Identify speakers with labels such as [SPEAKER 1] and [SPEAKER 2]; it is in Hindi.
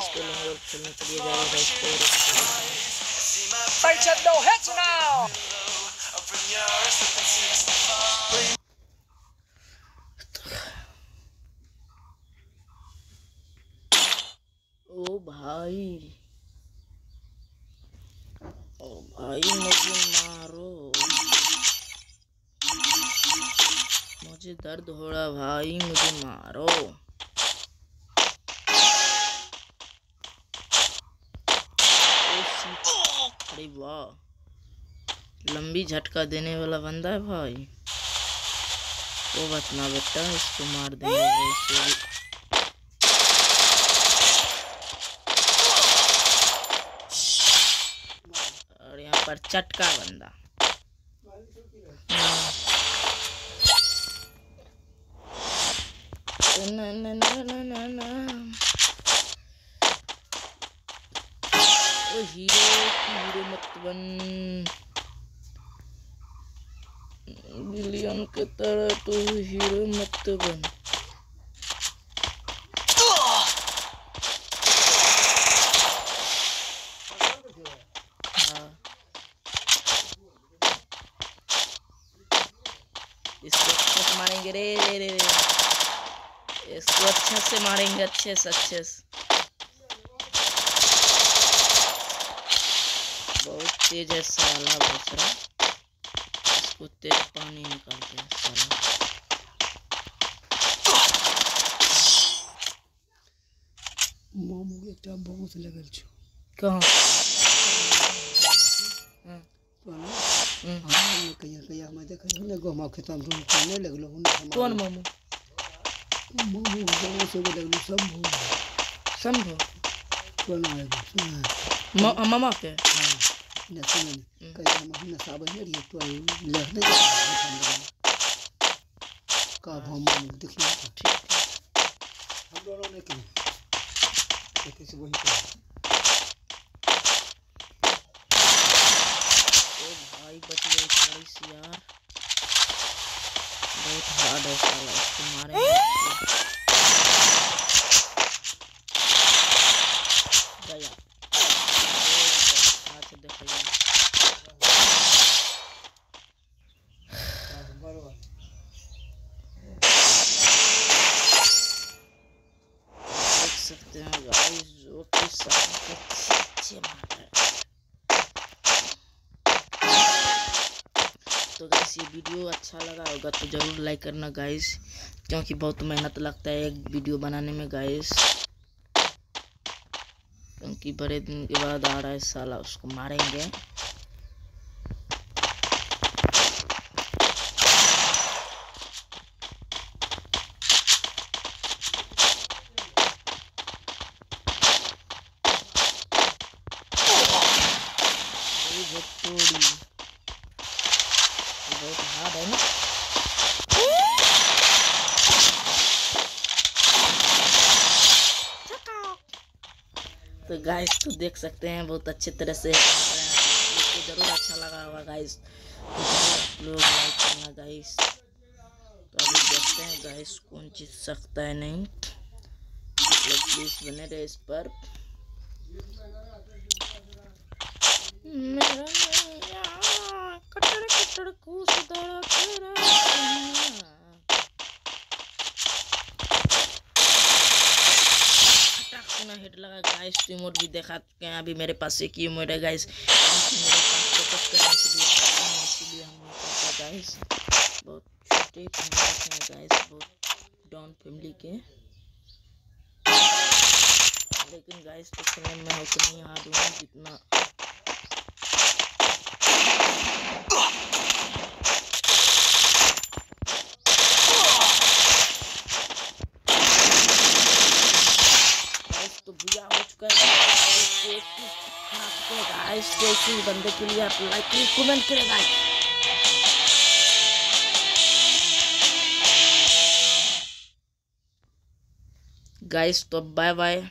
[SPEAKER 1] गाइस तो खेलने के लिए गाइस तो
[SPEAKER 2] hits now.
[SPEAKER 1] ओ भाई। ओ भाई मुझे मारो। मुझे दर्द हो रहा भाई मुझे मारो। अरे वाह लंबी झटका देने वाला बंदा है भाई। वो बचना बेटा, इसको मार देंगे भी। और यहाँ पर चटका बंदा। ना ना ना ना ना ना हीरो हीरो विलियन के तरह तू हीरो मत बन से मारेंगे रे रे रे। इसको अच्छे से मारेंगे, अच्छे से अच्छे से। बहुत तेज है साला भूसरा इसको तेज पानी निकालते हैं साला।
[SPEAKER 3] मामू एकटा बहुत लगल छौ।
[SPEAKER 1] कहाँ? हम्म,
[SPEAKER 3] कहिया कहिया हमें देखै नहीं लगलो
[SPEAKER 1] कौन मामू?
[SPEAKER 3] मामू गाँव से लगलो सब भूल
[SPEAKER 1] शंभू।
[SPEAKER 3] कहना है
[SPEAKER 1] मामा के?
[SPEAKER 3] हाँ ने सुन कहिया हम हुन साबे ने रहिए तो का हम मामू
[SPEAKER 1] ठीक
[SPEAKER 3] हम दोनों ने की देखिए वही
[SPEAKER 1] भाई बच गए थोड़ी सी यार बहुत हार्ड है साला इसको मारेंगे सकते हैं गाइस जो कि मार रहे तो गाइस ये वीडियो अच्छा लगा होगा तो ज़रूर लाइक करना गाइस क्योंकि बहुत मेहनत लगता है एक वीडियो बनाने में गाइस क्योंकि बड़े दिन के बाद आ रहा है साला उसको मारेंगे बहुत हार्ड है ना तो गाइस तो देख सकते हैं, बहुत अच्छे तरह से ज़रूर अच्छा लगा होगा गाइस तो लोग लाइक करना गाइस तो अभी देखते हैं गाइस कौन जीत सकता है, नहीं? लोग प्लीज़ बने रहे इस पर। ना हिट लगा गाइस तो भी देखा चुके हैं। अभी मेरे पास एक इमोट है गाइस मेरे करने के लिए करते हम गाइस बहुत छोटे गाइस बहुत डाउन फैमिली के। लेकिन गाइस तो में ही जितना तो बुरा हो चुका है गाइस तो बंदे के लिए आप लाइक प्लीज़ कमेंट करें गाइस गाइस तो बाय बाय